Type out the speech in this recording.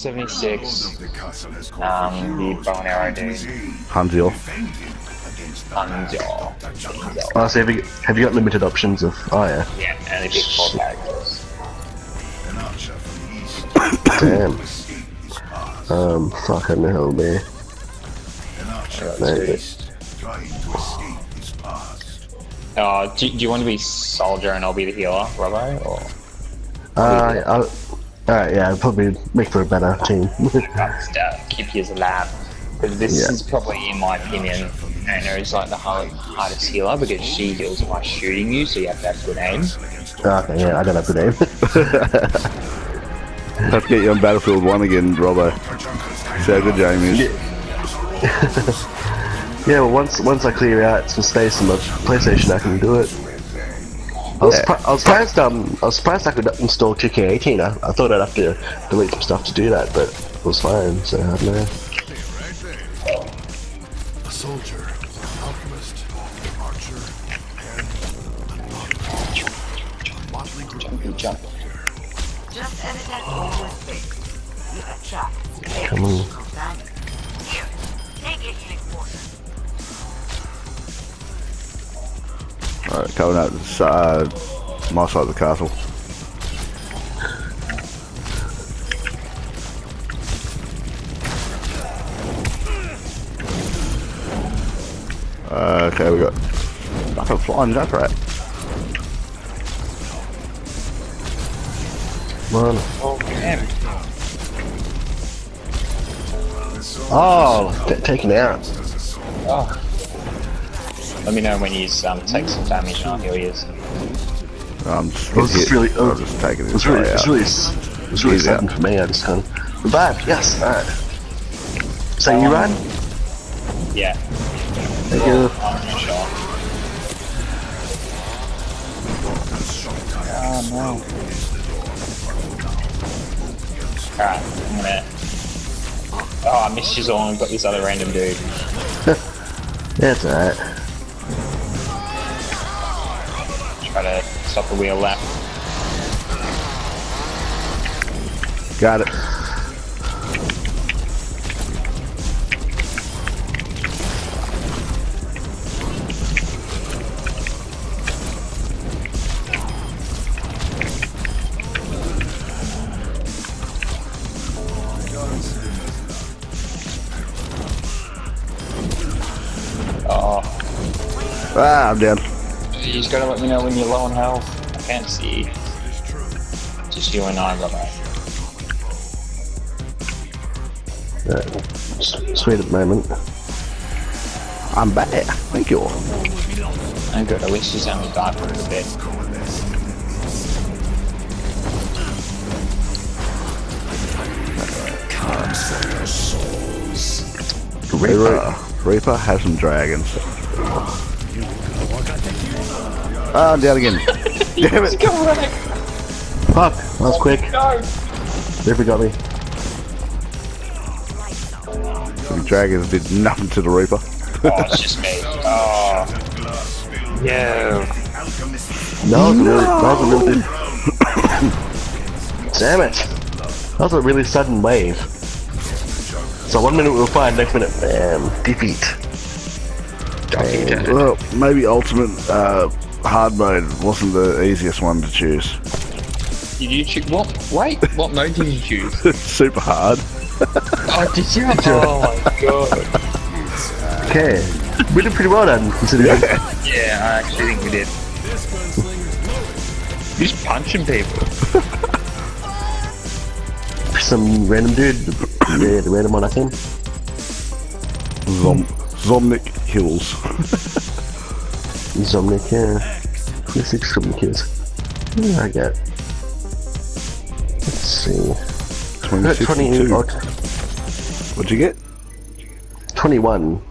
76, um, the bow and arrow dude, Hanzio. Unjaw. Oh, so have you, have you got limited options of? Oh yeah. Yeah, and they pick four characters. Damn. Um, fucking hell, man. Maybe. Uh, do, do you want to be soldier and I'll be the healer, Robbo? Or Uh, I'll, yeah, I'll probably make for a better team. just uh, keep you as a lab? Because this Yeah. is probably, in my opinion, Ana is like the hard, hardest healer because she deals by shooting you, so you have to have good aim. okay, yeah, I don't have good name. Have to get you on Battlefield 1 again, Robbo. See how good your aim is. yeah, well, once once I clear out some space on my PlayStation, I can do it. I was, Yeah. I was surprised. Um, I was surprised I could install 2K18. I, I thought I'd have to delete some stuff to do that, but it was fine. So I don't know. A soldier, an alchemist, an archer, and a motley group of Jump, jump. Just entered that into a space. You attract Come on. Here, take your healing potion. Alright, coming out the uh, my side of the castle. Uh, okay, we got fucking flying junkrat. Come on. Oh, damn. Oh, t- taken out. Oh. Let me know when you um, take some damage and I'll heal you. I'm just It was hit. really- I'm just taking It this really, guy it was really, s- really He's sudden for me. I just kind of revive. Yes, alright. So you Um, run? Yeah. Thank you. I'm sure. Oh no. Alright, I'm gonna. Oh, I missed you all and got this other random dude. That's alright. Try to stop the wheel lap. Got it. Ah, I'm dead. you just gotta let me know when you're low on health. I can't see. Just you and I, Robert. Alright. S- Sweet at the moment. I'm back. Thank you. I'm good. At least she's only died for a little bit. Reaper. Reaper has some dragons. Ah, I'm down again. Damn it. Fuck, that was quick. No! Reaper got me. The dragons did nothing to the Reaper. Oh, it's just me. Oh. No. That was a really, that was a really good. Damn it! That was a really sudden wave. So one minute we were fine, next minute, bam, defeat. Defeated. Well, maybe ultimate uh, hard mode wasn't the easiest one to choose. Did you choose? What? Wait, what mode did you choose? Super hard. Oh, did you? Oh my god. Okay, we did pretty well then, considering. Yeah, I actually think we did. You're just punching people. Some random dude, yeah, the random one I think. Zom- Zomnic Hills. Zomnic, yeah. 26 something kills. What did I get? Let's see. I got 20, 2062. What'd you get? 21.